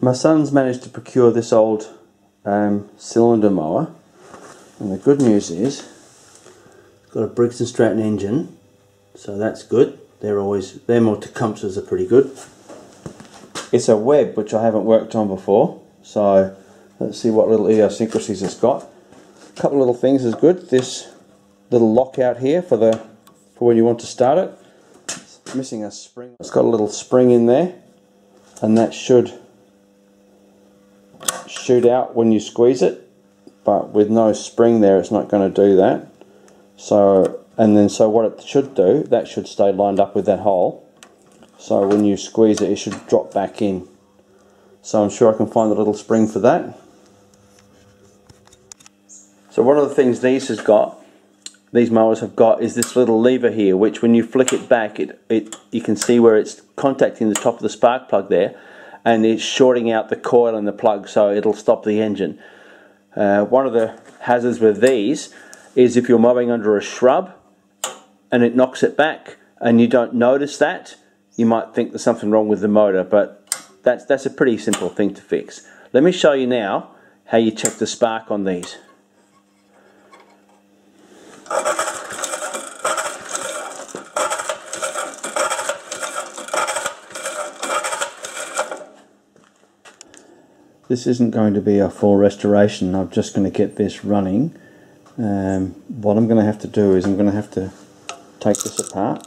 my son's managed to procure this old um, cylinder mower and the good news is it's got a Briggs and Stratton engine so that's good. They're always their more Tecumsehs are pretty good. It's a Webb which I haven't worked on before so let's see what little idiosyncrasies it's got. A couple of little things is good. This little lockout here for the for when you want to start it. It's missing a spring. It's got a little spring in there and that should shoot out when you squeeze it but with no spring there it's not going to do that. So and then so what it should do that should stay lined up with that hole. So when you squeeze it it should drop back in. So I'm sure I can find a little spring for that. So one of the things these has got these mowers have got is this little lever here which when you flick it back it, it you can see where it's contacting the top of the spark plug there and it's shorting out the coil and the plug so it'll stop the engine. Uh, one of the hazards with these is if you're mowing under a shrub and it knocks it back and you don't notice that, you might think there's something wrong with the motor, but that's, that's a pretty simple thing to fix. Let me show you now how you check the spark on these. This isn't going to be a full restoration. I'm just going to get this running. Um, what I'm going to have to do is I'm going to have to take this apart.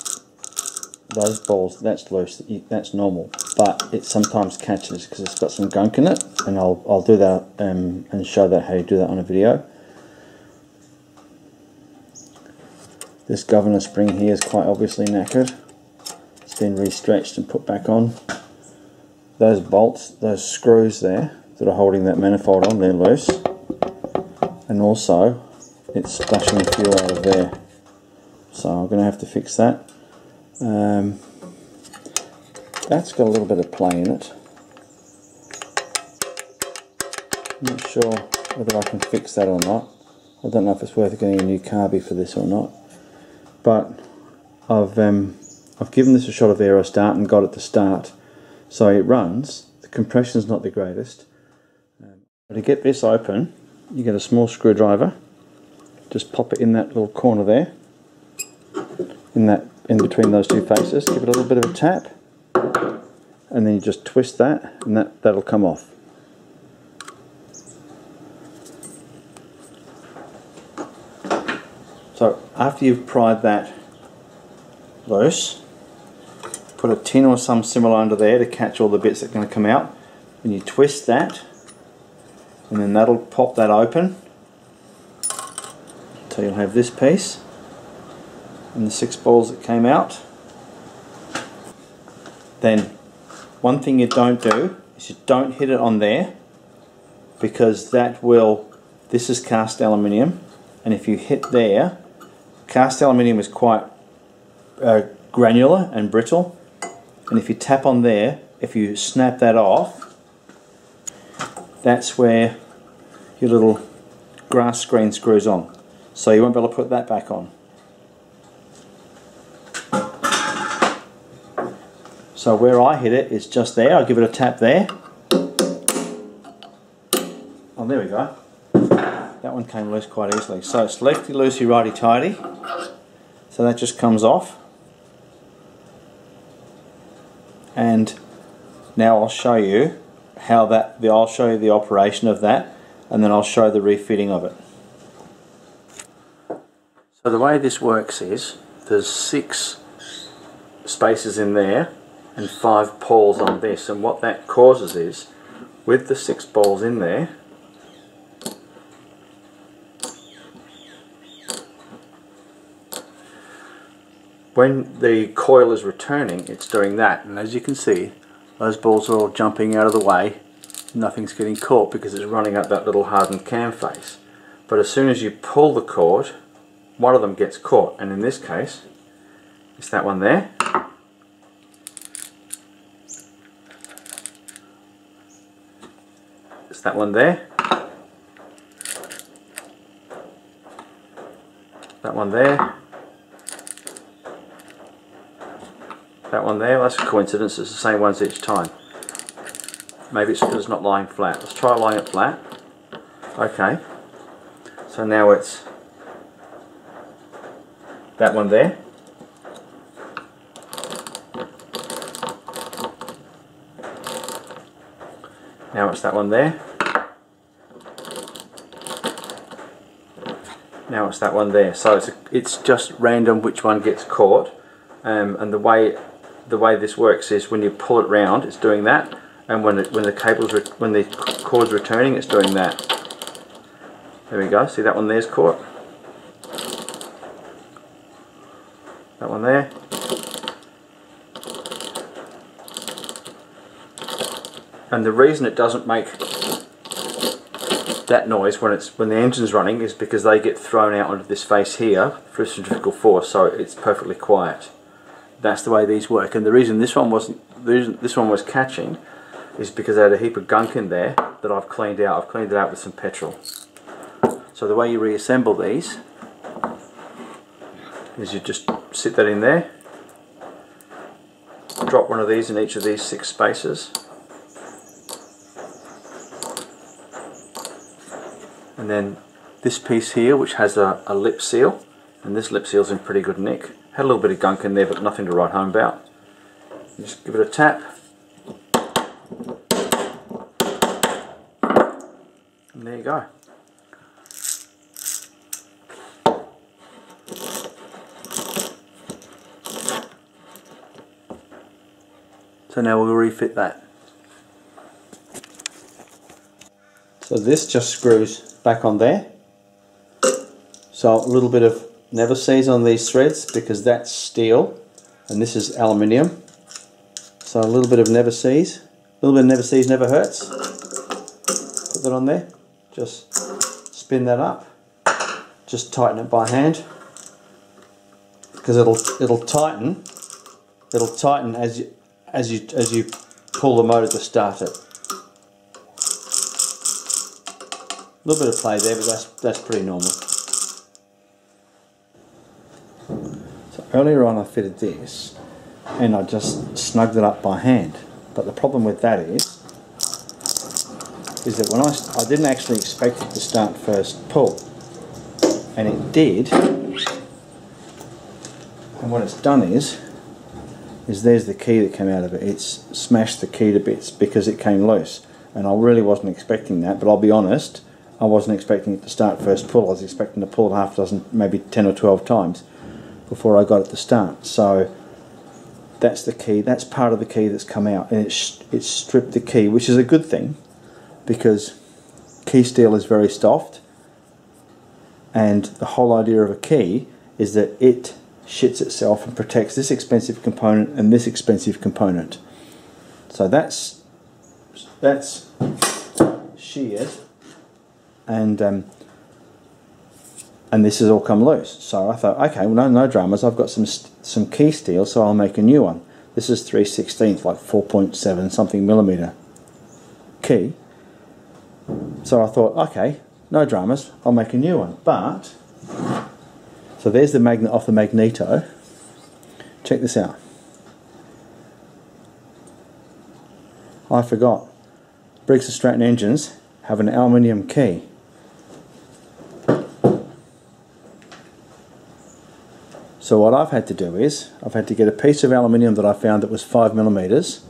Those balls that's loose that's normal but it sometimes catches because it's got some gunk in it and I'll, I'll do that um, and show that how you do that on a video. This governor spring here is quite obviously knackered. It's been re-stretched and put back on. Those bolts those screws there that are holding that manifold on, they're loose. And also, it's splashing fuel out of there. So I'm going to have to fix that. Um, that's got a little bit of play in it. I'm not sure whether I can fix that or not. I don't know if it's worth getting a new carby for this or not. But I've um, I've given this a shot of aerostart and got it to start. So it runs. The compression is not the greatest. To get this open, you get a small screwdriver, just pop it in that little corner there, in that in between those two faces, give it a little bit of a tap, and then you just twist that, and that, that'll come off. So after you've pried that loose, put a tin or some similar under there to catch all the bits that are going to come out, and you twist that, and then that'll pop that open. So you'll have this piece. And the six balls that came out. Then one thing you don't do is you don't hit it on there. Because that will this is cast aluminium. And if you hit there cast aluminium is quite uh, granular and brittle. And if you tap on there if you snap that off that's where your little grass screen screws on. So you won't be able to put that back on. So where I hit it is just there. I'll give it a tap there. Oh, there we go. That one came loose quite easily. So it's lefty loosey righty tighty. So that just comes off. And now I'll show you how that, the, I'll show you the operation of that and then I'll show the refitting of it. So the way this works is there's six spaces in there and five pawls on this and what that causes is with the six balls in there when the coil is returning it's doing that and as you can see those balls are all jumping out of the way. Nothing's getting caught because it's running up that little hardened cam face. But as soon as you pull the cord one of them gets caught. And in this case it's that one there. It's that one there. That one there that one there, that's a coincidence, it's the same ones each time. maybe it's because it's not lying flat. Let's try lying it flat. Okay. So now it's that one there. Now it's that one there. Now it's that one there. So it's, a, it's just random which one gets caught. Um, and the way the way this works is when you pull it round, it's doing that, and when it, when the cables when the cord's returning, it's doing that. There we go. See that one there's caught. That one there. And the reason it doesn't make that noise when it's when the engine's running is because they get thrown out onto this face here for centrifugal force, so it's perfectly quiet that's the way these work. And the reason this one wasn't, the reason this one was catching, is because I had a heap of gunk in there that I've cleaned out. I've cleaned it out with some petrol. So the way you reassemble these is you just sit that in there, drop one of these in each of these six spaces, and then this piece here which has a, a lip seal, and this lip seal's in pretty good nick. Had a little bit of gunk in there, but nothing to write home about. Just give it a tap. And there you go. So now we'll refit that. So this just screws back on there. So a little bit of Never-Seez on these threads because that's steel and this is aluminium. So a little bit of Never-Seez a little bit of Never-Seez never hurts. Put that on there. Just spin that up. Just tighten it by hand. Because it'll it'll tighten. It'll tighten as you as you as you pull the motor to start it. A little bit of play there but that's that's pretty normal Earlier on I fitted this and I just snugged it up by hand. But the problem with that is, is that when I, I didn't actually expect it to start first pull. And it did. And what it's done is, is there's the key that came out of it. It's smashed the key to bits because it came loose. And I really wasn't expecting that, but I'll be honest, I wasn't expecting it to start first pull. I was expecting to pull it half a dozen, maybe 10 or 12 times before I got at the start. So that's the key. That's part of the key that's come out, and it's it's stripped the key, which is a good thing because key steel is very soft, and the whole idea of a key is that it shits itself and protects this expensive component and this expensive component. So that's that's sheared, and um, and this has all come loose. So I thought, okay, well, no, no dramas. I've got some some key steel, so I'll make a new one. This is 3 16th, like 4.7 something millimeter key. So I thought, okay, no dramas. I'll make a new one. But so there's the magnet off the magneto. Check this out. I forgot. Briggs and Stratton engines have an aluminium key. So what I've had to do is, I've had to get a piece of aluminium that I found that was 5 millimeters,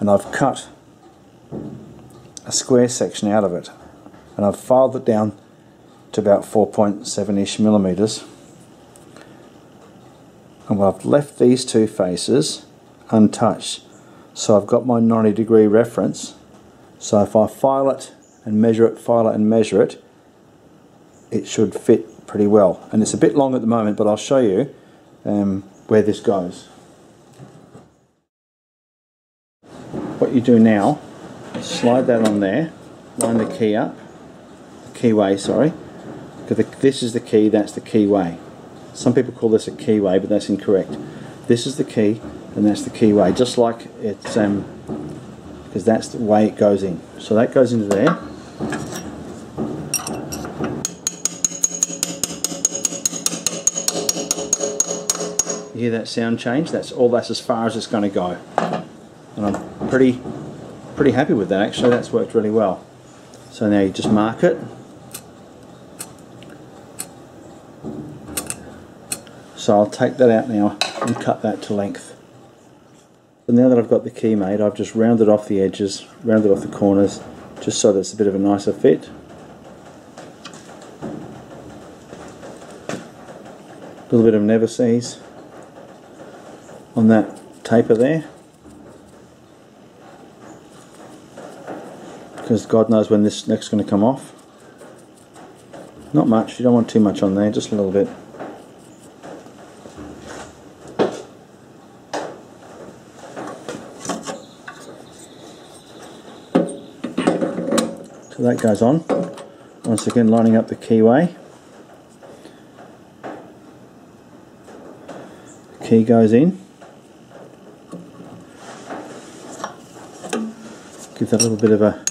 and I've cut a square section out of it, and I've filed it down to about 4.7ish millimeters. And I've left these two faces untouched. So I've got my 90 degree reference. So if I file it and measure it, file it and measure it, it should fit pretty well. And it's a bit long at the moment, but I'll show you um, where this goes. What you do now, slide that on there, line the key up, the keyway, sorry, because this is the key, that's the keyway. Some people call this a keyway, but that's incorrect. This is the key, and that's the keyway, just like it's, um, because that's the way it goes in. So that goes into there. That sound change? That's all that's as far as it's going to go. And I'm pretty pretty happy with that actually, that's worked really well. So now you just mark it. So I'll take that out now and cut that to length. So now that I've got the key made, I've just rounded off the edges, rounded off the corners, just so that it's a bit of a nicer fit. A little bit of never on that taper there. Because God knows when this neck's going to come off. Not much, you don't want too much on there, just a little bit. So that goes on. Once again lining up the keyway. Key goes in. A little bit of a,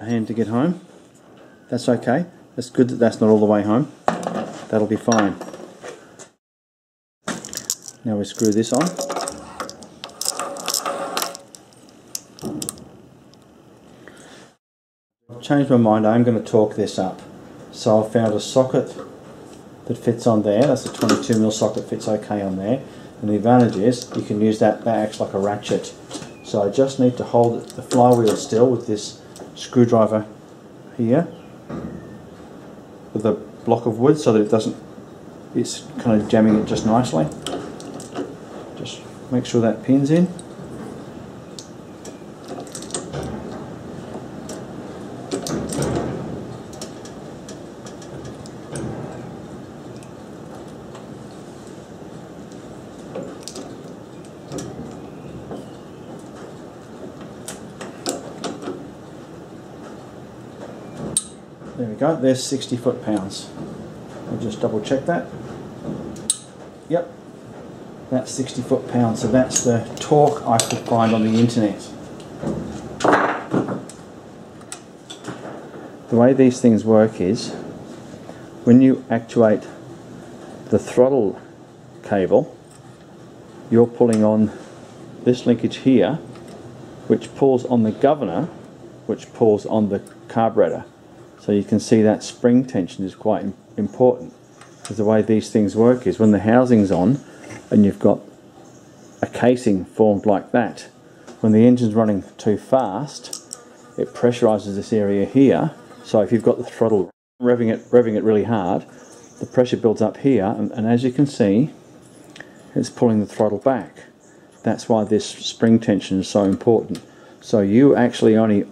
a hand to get home. That's okay. That's good that that's not all the way home. That'll be fine. Now we screw this on. changed my mind, I'm going to torque this up. So I've found a socket that fits on there, that's a 22mm socket, fits okay on there. And the advantage is you can use that, that acts like a ratchet. So I just need to hold the flywheel still with this screwdriver here with a block of wood so that it doesn't, it's kind of jamming it just nicely. Just make sure that pin's in. There there's 60 foot pounds. I'll just double check that. Yep, that's 60 foot pounds, so that's the torque I could find on the internet. The way these things work is, when you actuate the throttle cable, you're pulling on this linkage here, which pulls on the governor, which pulls on the carburetor. So you can see that spring tension is quite important. Because the way these things work is when the housing's on and you've got a casing formed like that, when the engine's running too fast, it pressurizes this area here. So if you've got the throttle revving it, revving it really hard, the pressure builds up here, and, and as you can see, it's pulling the throttle back. That's why this spring tension is so important. So you actually only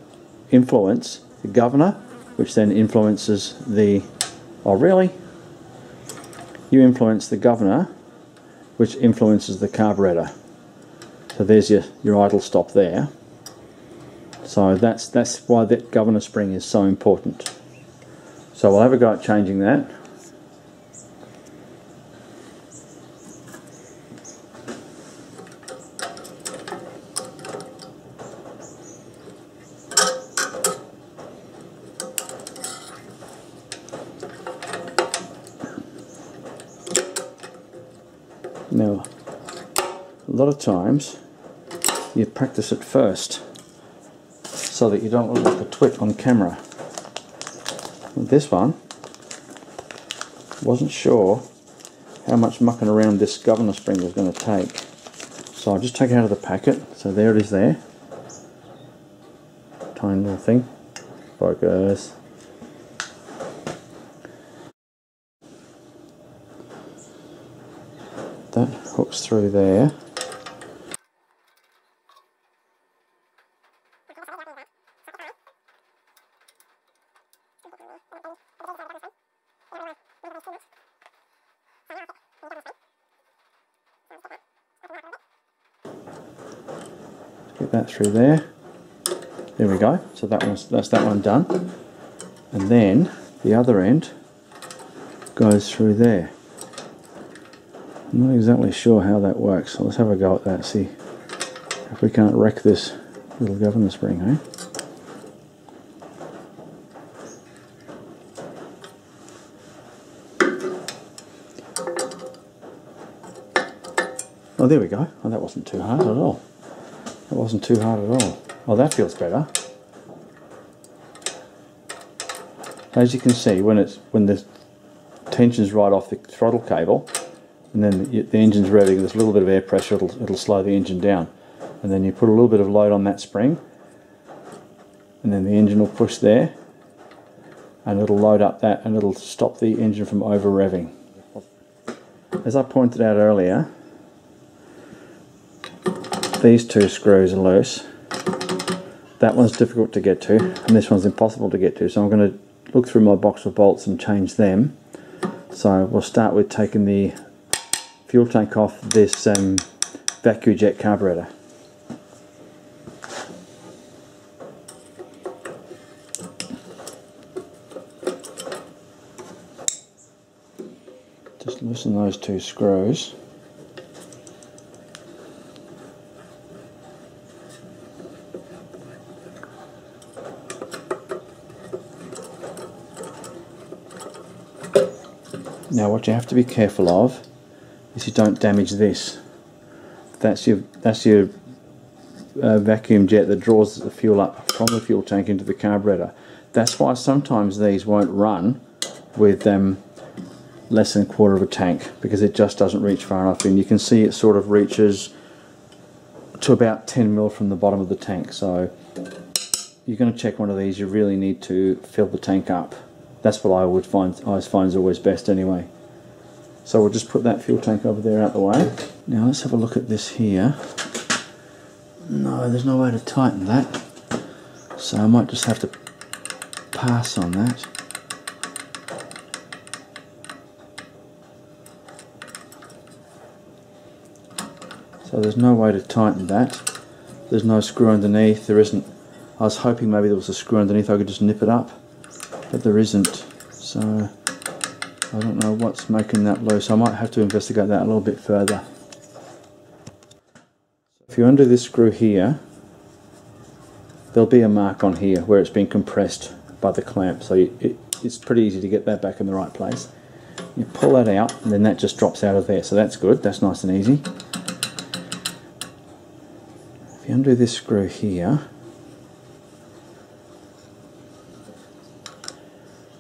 influence the governor which then influences the, oh really? You influence the governor, which influences the carburetor. So there's your, your idle stop there. So that's, that's why that governor spring is so important. So we'll have a go at changing that. Now, a lot of times you practice it first so that you don't look like a twit on camera. This one, wasn't sure how much mucking around this governor spring was going to take. So I'll just take it out of the packet. So there it is there. Tiny little thing. Focus. that hooks through there. Through there. There we go. So that one's that's that one done. And then the other end goes through there. I'm not exactly sure how that works, so let's have a go at that, see if we can't wreck this little governor spring, eh? Oh, there we go. Oh, that wasn't too hard at all. It wasn't too hard at all. Oh, that feels better. As you can see, when it's when the tension's right off the throttle cable, and then the, the engine's revving, there's a little bit of air pressure, it'll, it'll slow the engine down. And then you put a little bit of load on that spring, and then the engine will push there, and it'll load up that, and it'll stop the engine from over revving. As I pointed out earlier, these two screws are loose. That one's difficult to get to, and this one's impossible to get to. So I'm going to look through my box of bolts and change them. So we'll start with taking the fuel tank off this um, vacuum jet carburetor. Just loosen those two screws. What you have to be careful of is you don't damage this. That's your that's your uh, vacuum jet that draws the fuel up from the fuel tank into the carburetor. That's why sometimes these won't run with um, less than a quarter of a tank because it just doesn't reach far enough in. You can see it sort of reaches to about 10 mil from the bottom of the tank. So you're going to check one of these, you really need to fill the tank up. That's what I would find, I find is always best anyway. So we'll just put that fuel tank over there out the way. Now let's have a look at this here. No, there's no way to tighten that. So I might just have to pass on that. So there's no way to tighten that. There's no screw underneath. There isn't. I was hoping maybe there was a screw underneath I could just nip it up, but there isn't. So I don't know what's making that loose. I might have to investigate that a little bit further. If you undo this screw here, there'll be a mark on here where it's been compressed by the clamp. So it, it's pretty easy to get that back in the right place. You pull that out and then that just drops out of there. So that's good. That's nice and easy. If you undo this screw here,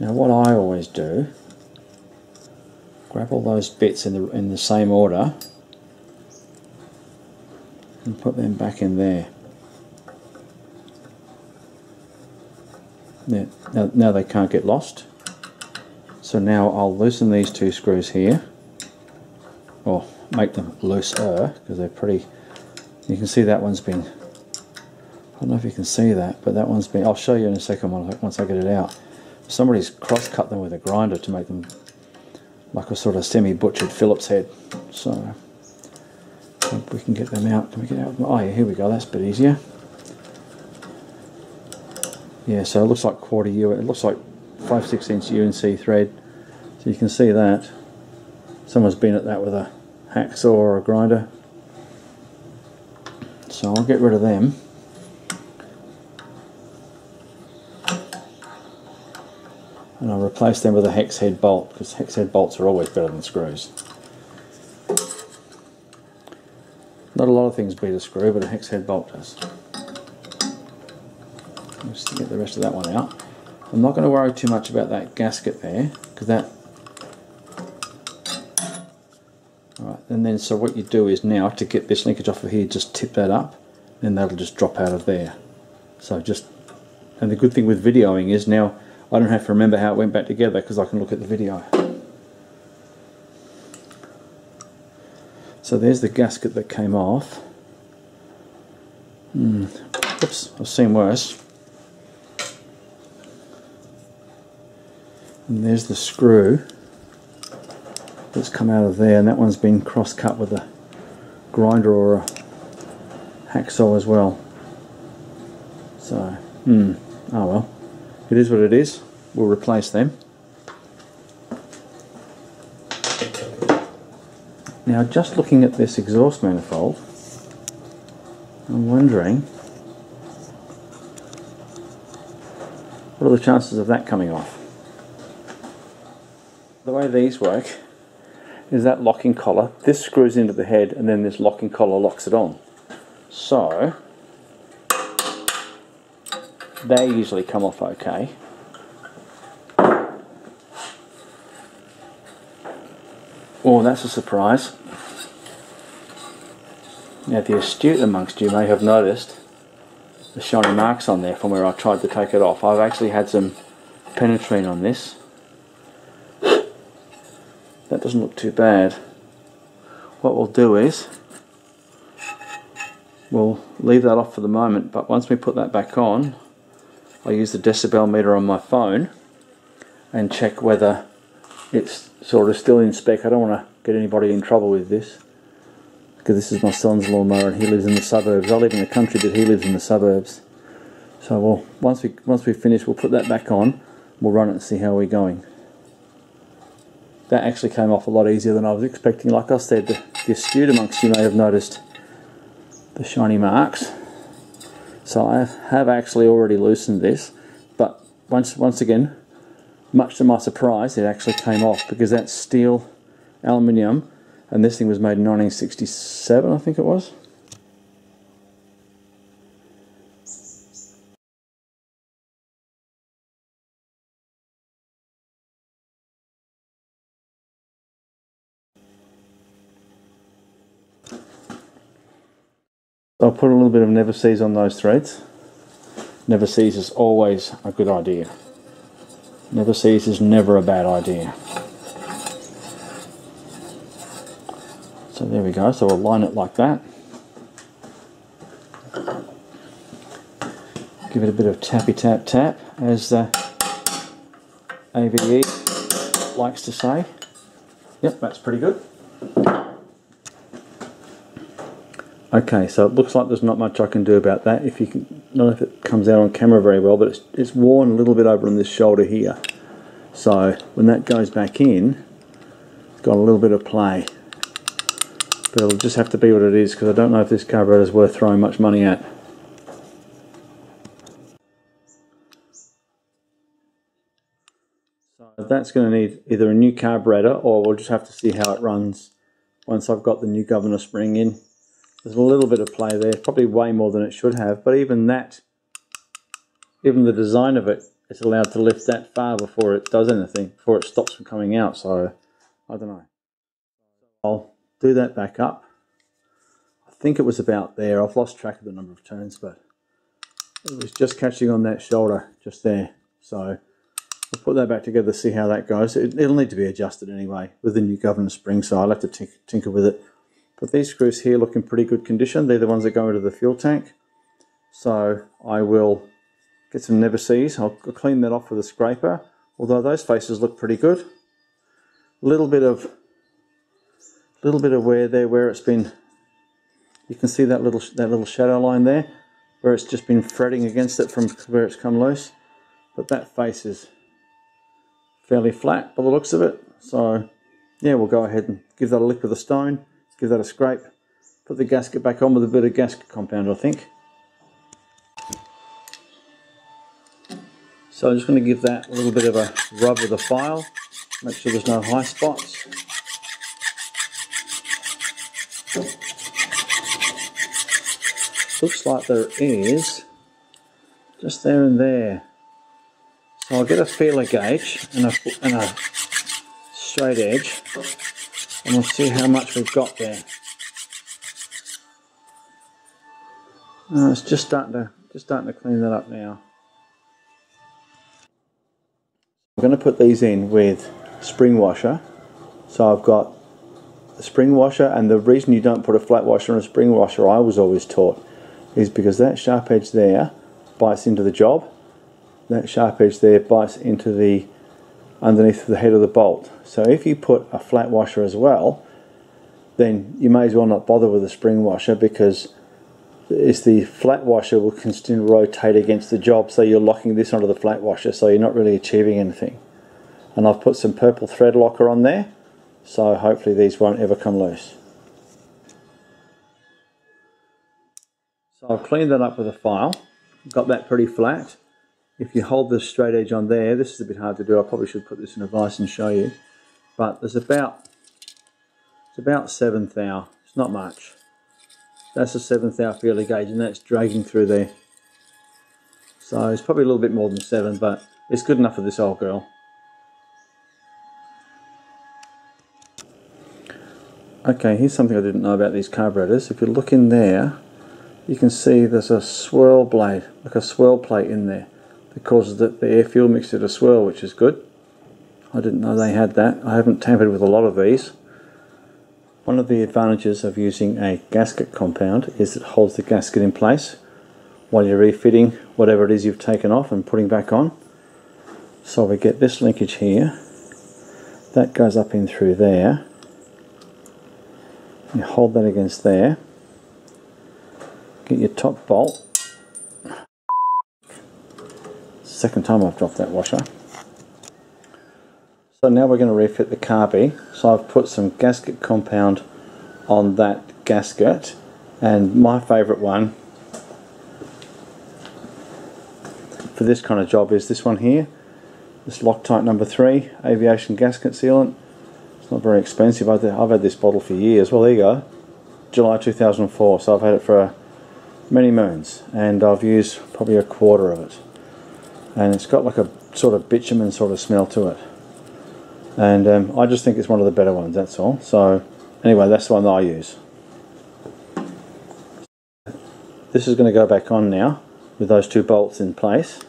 now what I always do grab all those bits in the in the same order and put them back in there. Now, now, they can't get lost. So now I'll loosen these two screws here, or make them looser because they're pretty. You can see that one's been. I don't know if you can see that, but that one's been. I'll show you in a second once I get it out. Somebody's cross cut them with a grinder to make them like a sort of semi-butchered Phillips head. So we can get them out. Can we get out? Oh yeah, here we go. That's a bit easier. Yeah, so it looks like quarter U. It looks like five six inch UNC thread. So you can see that someone's been at that with a hacksaw or a grinder. So I'll get rid of them. And I'll replace them with a hex head bolt because hex head bolts are always better than screws. Not a lot of things beat a screw, but a hex head bolt does. Just get the rest of that one out. I'm not going to worry too much about that gasket there because that. Alright, and then so what you do is now to get this linkage off of here, just tip that up, and that'll just drop out of there. So just, and the good thing with videoing is now I don't have to remember how it went back together because I can look at the video. So there's the gasket that came off. Mm. Oops, I've seen worse. And there's the screw that's come out of there and that one's been cross-cut with a grinder or a hacksaw as well. So, hmm, oh well. It is what it is. We'll replace them. Now just looking at this exhaust manifold, I'm wondering what are the chances of that coming off? The way these work is that locking collar, this screws into the head and then this locking collar locks it on. So, they usually come off okay. Oh, that's a surprise. Now, the astute amongst you may have noticed the shiny marks on there from where I tried to take it off. I've actually had some Penetrene on this. That doesn't look too bad. What we'll do is we'll leave that off for the moment, but once we put that back on, I use the decibel meter on my phone and check whether it's sort of still in spec. I don't want to get anybody in trouble with this because this is my son's lawnmower and he lives in the suburbs. I live in the country, but he lives in the suburbs. So we'll, once we once we finish, we'll put that back on. We'll run it and see how we're going. That actually came off a lot easier than I was expecting. Like I said, the, the astute amongst you may have noticed the shiny marks. So I have actually already loosened this, but once once again, much to my surprise, it actually came off because that's steel, aluminium, and this thing was made in 1967, I think it was. I'll put a little bit of Never-Seez on those threads. Never-Seez is always a good idea. Never-Seez is never a bad idea. So there we go, so we'll line it like that. Give it a bit of tappy tap tap, as the AVE likes to say. Yep, that's pretty good. Okay, so it looks like there's not much I can do about that. If you can, know if it comes out on camera very well, but it's, it's worn a little bit over on this shoulder here. So when that goes back in, it's got a little bit of play. But it'll just have to be what it is because I don't know if this carburetor is worth throwing much money at. So that's going to need either a new carburetor or we'll just have to see how it runs once I've got the new governor spring in. There's a little bit of play there, probably way more than it should have, but even that, even the design of it, it's allowed to lift that far before it does anything, before it stops from coming out, so I don't know. I'll do that back up. I think it was about there, I've lost track of the number of turns, but it was just catching on that shoulder just there, so I'll put that back together to see how that goes. It, will need to be adjusted anyway with the new governor spring, so I'll have to tinker with it. But these screws here look in pretty good condition. They're the ones that go into the fuel tank. So I will get some Never-Seez. I'll clean that off with a scraper. Although those faces look pretty good. A little bit of little bit of wear there where it's been you can see that little that little shadow line there where it's just been fretting against it from where it's come loose. But that face is fairly flat by the looks of it. So yeah, we'll go ahead and give that a lick with a stone give that a scrape. Put the gasket back on with a bit of gasket compound, I think. So I'm just going to give that a little bit of a rub with a file, make sure there's no high spots. Looks like there is, just there and there. So I'll get a feeler gauge and a, and a straight edge and we'll see how much we've got there. Oh, it's just starting to just starting to clean that up now. I'm going to put these in with spring washer. So I've got a spring washer and the reason you don't put a flat washer on a spring washer I was always taught is because that sharp edge there bites into the job. That sharp edge there bites into the underneath the head of the bolt. So if you put a flat washer as well, then you may as well not bother with a spring washer because it's the flat washer will continue to rotate against the job so you're locking this onto the flat washer so you're not really achieving anything. And I've put some purple thread locker on there so hopefully these won't ever come loose. So I've cleaned that up with a file, got that pretty flat if you hold the straight edge on there, this is a bit hard to do. I probably should put this in a vise and show you. But there's about, it's about 7 thou. It's not much. That's a 7 thou feeler gauge and that's dragging through there. So it's probably a little bit more than seven, but it's good enough for this old girl. Okay, here's something I didn't know about these carburetors. If you look in there, you can see there's a swirl blade, like a swirl plate in there that causes the, the air fuel mixture to swirl, which is good. I didn't know they had that. I haven't tampered with a lot of these. One of the advantages of using a gasket compound is it holds the gasket in place while you're refitting whatever it is you've taken off and putting back on. So we get this linkage here, that goes up in through there, you hold that against there, get your top bolt, second time I've dropped that washer. So now we're going to refit the carby. So I've put some gasket compound on that gasket and my favourite one for this kind of job is this one here. This Loctite number 3 aviation gasket sealant. It's not very expensive. I've had this bottle for years. Well there you go. July 2004 so I've had it for many moons and I've used probably a quarter of it and it's got like a sort of bitumen sort of smell to it. And um, I just think it's one of the better ones that's all. So anyway that's the one that I use. This is going to go back on now with those two bolts in place.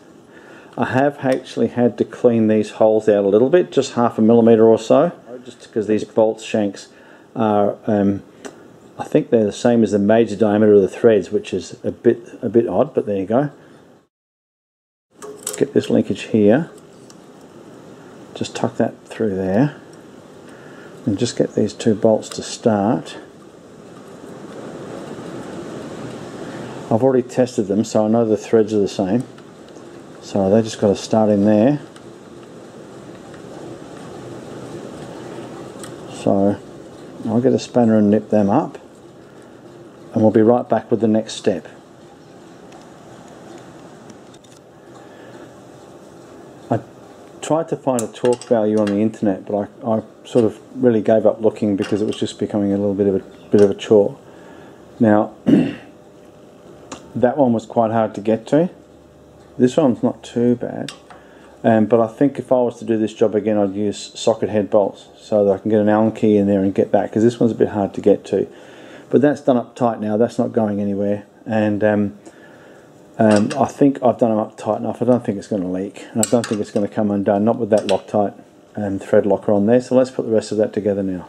I have actually had to clean these holes out a little bit just half a millimeter or so just because these bolt shanks are um, I think they're the same as the major diameter of the threads which is a bit a bit odd but there you go get this linkage here. Just tuck that through there. And just get these two bolts to start. I've already tested them so I know the threads are the same. So they just got to start in there. So I'll get a spanner and nip them up. And we'll be right back with the next step. Tried to find a torque value on the internet, but I, I sort of really gave up looking because it was just becoming a little bit of a bit of a chore. Now, that one was quite hard to get to. This one's not too bad, um, but I think if I was to do this job again, I'd use socket head bolts so that I can get an Allen key in there and get that because this one's a bit hard to get to. But that's done up tight now. That's not going anywhere, and um, um, I think I've done them up tight enough. I don't think it's going to leak. And I don't think it's going to come undone. Not with that Loctite um, thread locker on there. So let's put the rest of that together now.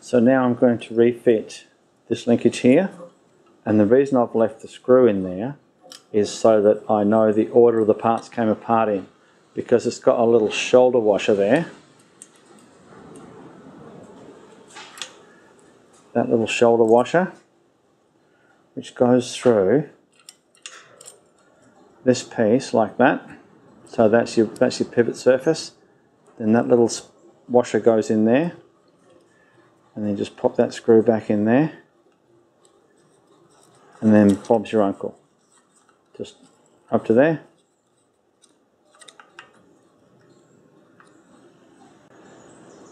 So now I'm going to refit this linkage here. And the reason I've left the screw in there is so that I know the order of the parts came apart in. Because it's got a little shoulder washer there. That little shoulder washer which goes through this piece like that. So that's your that's your pivot surface. Then that little washer goes in there, and then just pop that screw back in there, and then Bob's your uncle. Just up to there.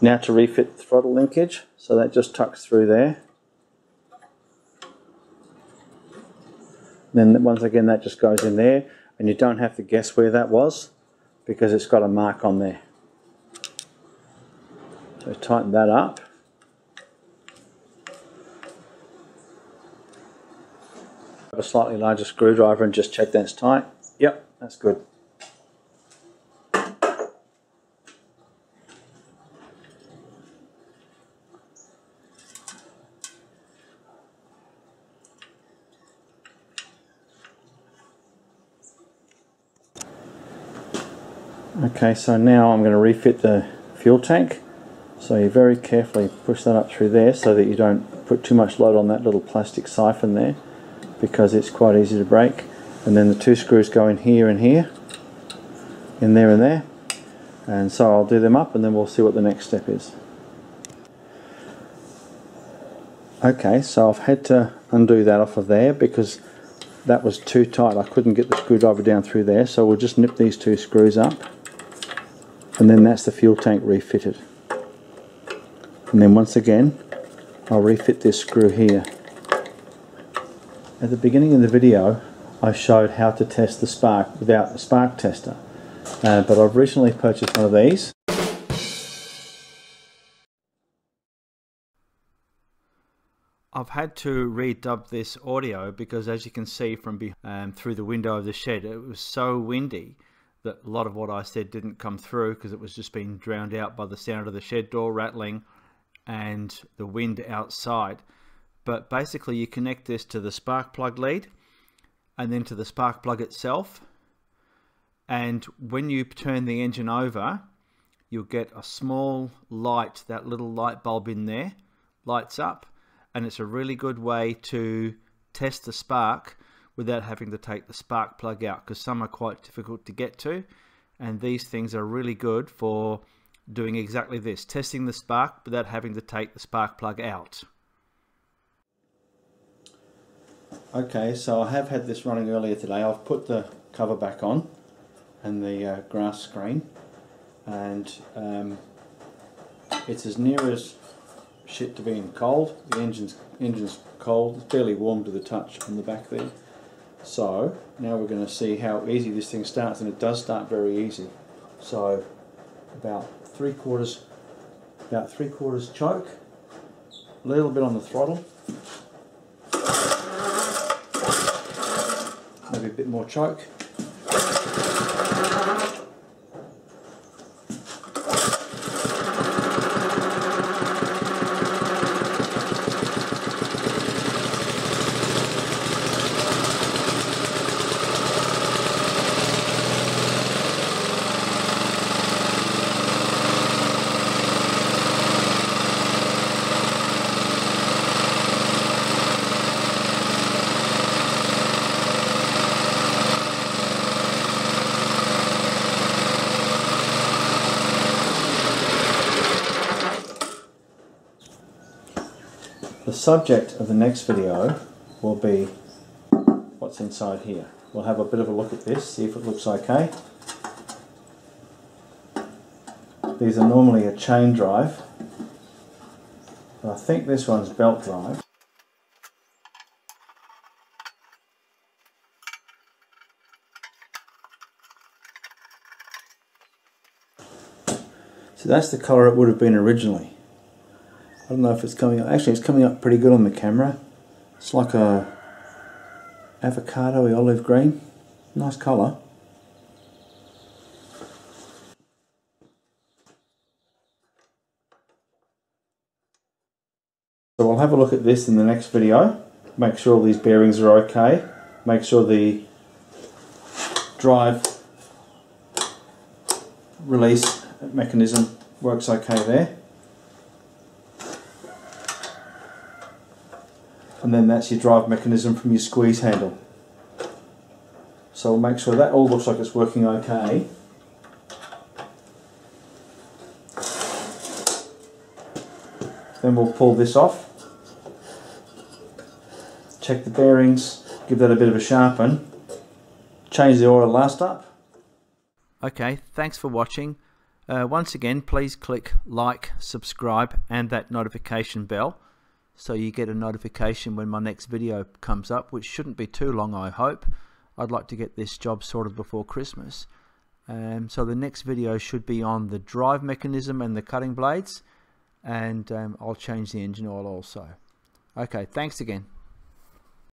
Now to refit the throttle linkage, so that just tucks through there. Then once again that just goes in there and you don't have to guess where that was because it's got a mark on there. So tighten that up. a slightly larger screwdriver and just check that's tight. Yep, that's good. Okay, so now I'm going to refit the fuel tank. So you very carefully push that up through there so that you don't put too much load on that little plastic siphon there because it's quite easy to break. And then the two screws go in here and here, in there and there. And so I'll do them up and then we'll see what the next step is. Okay, so I've had to undo that off of there because that was too tight. I couldn't get the screwdriver down through there, so we'll just nip these two screws up and then that's the fuel tank refitted and then once again I'll refit this screw here at the beginning of the video I showed how to test the spark without the spark tester. Uh, but I've recently purchased one of these. I've had to redub this audio because as you can see from um, through the window of the shed it was so windy that a lot of what I said didn't come through because it was just being drowned out by the sound of the shed door rattling and the wind outside. But basically you connect this to the spark plug lead and then to the spark plug itself. And when you turn the engine over you'll get a small light that little light bulb in there lights up. And it's a really good way to test the spark without having to take the spark plug out because some are quite difficult to get to. And these things are really good for doing exactly this testing the spark without having to take the spark plug out. Okay so I have had this running earlier today. I've put the cover back on and the uh, grass screen. And um, it's as near as shit to being cold. The engine's, engine's cold, it's barely warm to the touch on the back there. So now we're going to see how easy this thing starts and it does start very easy. So about three quarters, about three quarters choke, a little bit on the throttle, maybe a bit more choke. Subject of the next video will be what's inside here. We'll have a bit of a look at this, see if it looks okay. These are normally a chain drive, but I think this one's belt drive. So that's the colour it would have been originally. I don't know if it's coming up. Actually, it's coming up pretty good on the camera. It's like a avocado olive green. Nice colour. So we'll have a look at this in the next video. Make sure all these bearings are okay. Make sure the drive release mechanism works okay there. And then that's your drive mechanism from your squeeze handle. So we'll make sure that all looks like it's working okay. Then we'll pull this off, check the bearings, give that a bit of a sharpen, change the oil last up. Okay, thanks for watching. Uh, once again, please click like, subscribe and that notification bell so you get a notification when my next video comes up, which shouldn't be too long, I hope. I'd like to get this job sorted before Christmas. Um, so the next video should be on the drive mechanism and the cutting blades, and um, I'll change the engine oil also. Okay, thanks again.